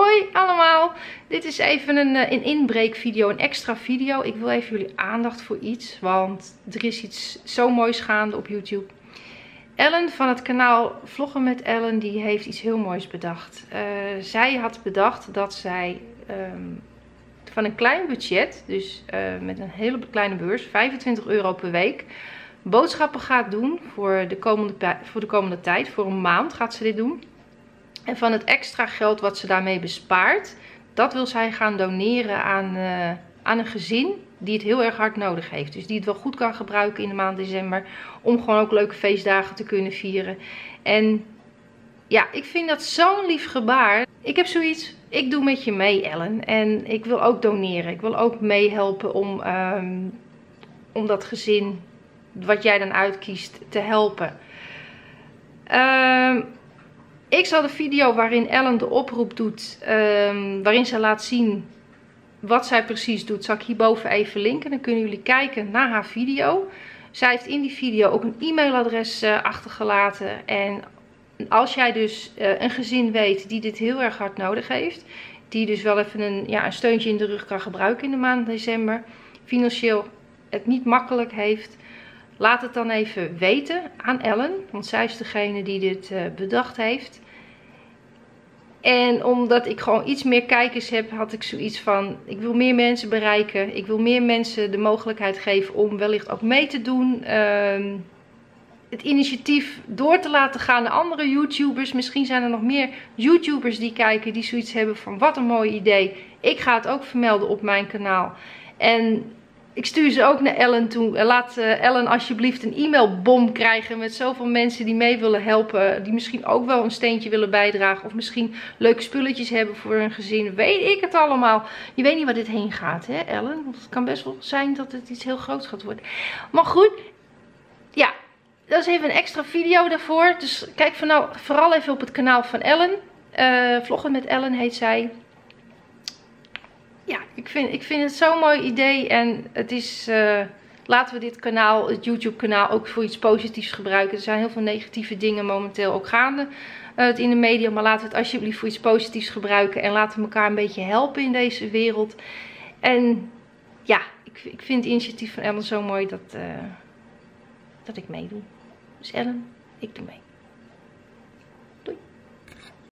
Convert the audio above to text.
Hoi allemaal, dit is even een, eh, een inbreekvideo, een extra video. Ik wil even jullie aandacht voor iets, want er is iets zo moois gaande op YouTube. Ellen van het kanaal Vloggen met Ellen, die heeft iets heel moois bedacht. Uh, zij had bedacht dat zij um, van een klein budget, dus uh, met een hele kleine beurs, 25 euro per week, boodschappen gaat doen voor de, komende, voor de komende tijd. Voor een maand gaat ze dit doen. En van het extra geld wat ze daarmee bespaart, dat wil zij gaan doneren aan, uh, aan een gezin die het heel erg hard nodig heeft. Dus die het wel goed kan gebruiken in de maand december. Om gewoon ook leuke feestdagen te kunnen vieren. En ja, ik vind dat zo'n lief gebaar. Ik heb zoiets, ik doe met je mee Ellen. En ik wil ook doneren. Ik wil ook meehelpen om, um, om dat gezin wat jij dan uitkiest te helpen. Um, ik zal de video waarin Ellen de oproep doet, um, waarin ze laat zien wat zij precies doet, zal ik hierboven even linken. Dan kunnen jullie kijken naar haar video. Zij heeft in die video ook een e-mailadres uh, achtergelaten. En als jij dus uh, een gezin weet die dit heel erg hard nodig heeft, die dus wel even een, ja, een steuntje in de rug kan gebruiken in de maand december, financieel het niet makkelijk heeft, Laat het dan even weten aan Ellen, want zij is degene die dit uh, bedacht heeft. En omdat ik gewoon iets meer kijkers heb, had ik zoiets van, ik wil meer mensen bereiken. Ik wil meer mensen de mogelijkheid geven om wellicht ook mee te doen. Uh, het initiatief door te laten gaan naar andere YouTubers. Misschien zijn er nog meer YouTubers die kijken, die zoiets hebben van, wat een mooi idee. Ik ga het ook vermelden op mijn kanaal. En ik stuur ze ook naar Ellen toe. Laat uh, Ellen alsjeblieft een e-mailbom krijgen met zoveel mensen die mee willen helpen. Die misschien ook wel een steentje willen bijdragen. Of misschien leuke spulletjes hebben voor hun gezin. Weet ik het allemaal. Je weet niet waar dit heen gaat, hè Ellen? Want het kan best wel zijn dat het iets heel groots gaat worden. Maar goed, ja, dat is even een extra video daarvoor. Dus kijk vooral even op het kanaal van Ellen. Uh, vloggen met Ellen heet zij ja, ik vind, ik vind het zo'n mooi idee. En het is, uh, laten we dit kanaal, het YouTube kanaal, ook voor iets positiefs gebruiken. Er zijn heel veel negatieve dingen momenteel ook gaande uh, in de media. Maar laten we het alsjeblieft voor iets positiefs gebruiken. En laten we elkaar een beetje helpen in deze wereld. En ja, ik, ik vind het initiatief van Ellen zo mooi dat, uh, dat ik meedoe. Dus Ellen, ik doe mee.